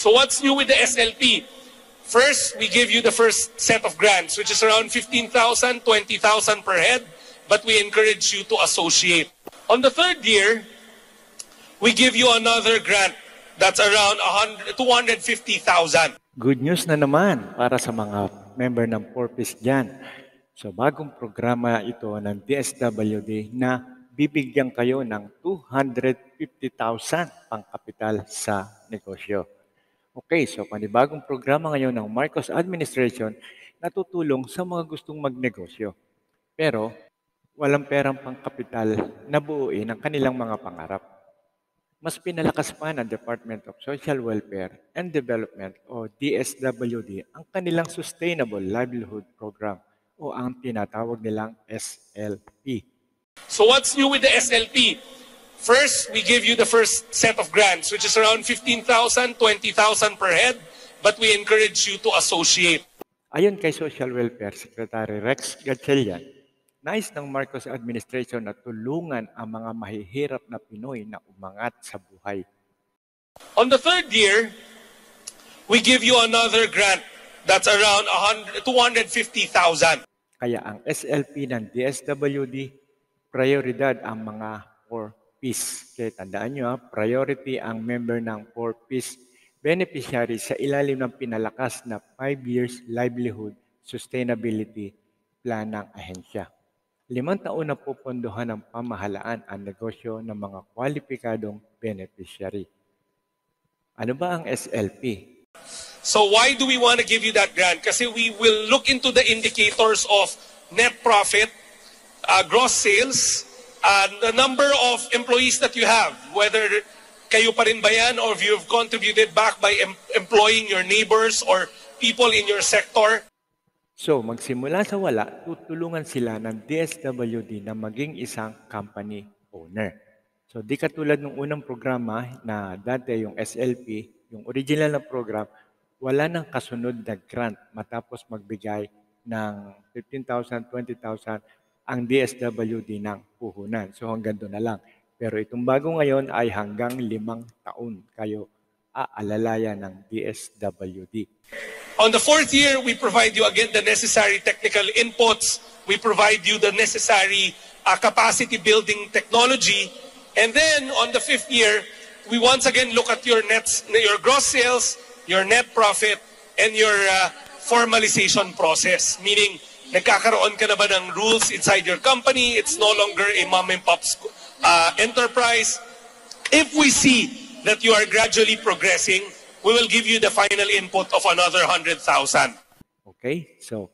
So what's new with the SLP? First, we give you the first set of grants, which is around 15,000, 20,000 per head, but we encourage you to associate. On the third year, we give you another grant that's around 100 250,000. Good news na naman para sa mga member ng Porpis dyan. So bagong programa ito ng DSWD na bibigyan kayo ng 250,000 pang kapital sa negosyo. Okay, so panibagong programa ngayon ng Marcos Administration na tutulong sa mga gustong magnegosyo. Pero walang perang pangkapital na buuin ang kanilang mga pangarap. Mas pinalakas pa ng Department of Social Welfare and Development o DSWD ang kanilang Sustainable Livelihood Program o ang tinatawag nilang SLP. So what's new with the SLP? First, we give you the first set of grants, which is around 15,000, 20,000 per head, but we encourage you to associate. Ayon kay Social Welfare Secretary Rex Gatchelian, nais ng Marcos administration na tulungan ang mga mahihirap na Pinoy na umangat sa buhay. On the third year, we give you another grant that's around 100 250,000. Kaya ang SLP ng DSWD, prioridad ang mga 4Ps. Kaya tandaan nyo, ha, priority ang member ng 4Ps beneficiary sa ilalim ng pinalakas na 5 years livelihood sustainability plan ng ahensya. Limang taon na pupondohan ng pamahalaan ang negosyo ng mga kwalipikadong beneficiary. Ano ba ang SLP? So why do we want to give you that grant? Kasi we will look into the indicators of net profit, uh, gross sales, and the number of employees that you have, whether kayo pa rin ba yan or if you've contributed back by em- employing your neighbors or people in your sector. So, magsimula sa wala, tutulungan sila ng DSWD na maging isang company owner. So, di katulad ng unang programa na dati yung SLP, yung original na program, wala nang kasunod na grant matapos magbigay ng 15,000, 20,000 ang DSWD ng puhunan. So, hanggang doon na lang. Pero itong bago ngayon ay hanggang limang taon kayo aalalayan ng DSWD. On the fourth year, we provide you again the necessary technical inputs. We provide you the necessary uh, capacity building technology. And then on the fifth year, we once again look at your nets, your gross sales, your net profit, and your uh, formalization process. Meaning, nagkakaroon ka na ba ng rules inside your company? It's no longer a mom and pop uh, enterprise. If we see that you are gradually progressing, we will give you the final input of another 100,000. Okay? So,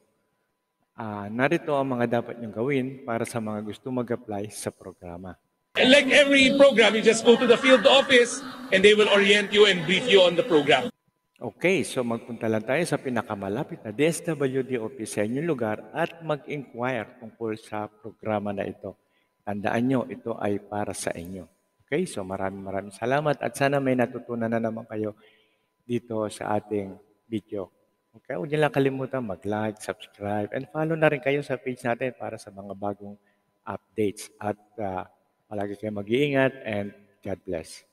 ah narito ang mga dapat niyong gawin para sa mga gusto mag-apply sa programa. And like every program, you just go to the field office and they will orient you and brief you on the program. Okay, so magpunta lang tayo sa pinakamalapit na DSWD office sa inyong lugar at mag-inquire tungkol sa programa na ito. Tandaan nyo, ito ay para sa inyo. Okay, so maraming maraming salamat at sana may natutunan na naman kayo dito sa ating video. Okay, huwag niyo lang kalimutan mag-like, subscribe, and follow na rin kayo sa page natin para sa mga bagong updates. At uh, palagi kayo mag-iingat and God bless.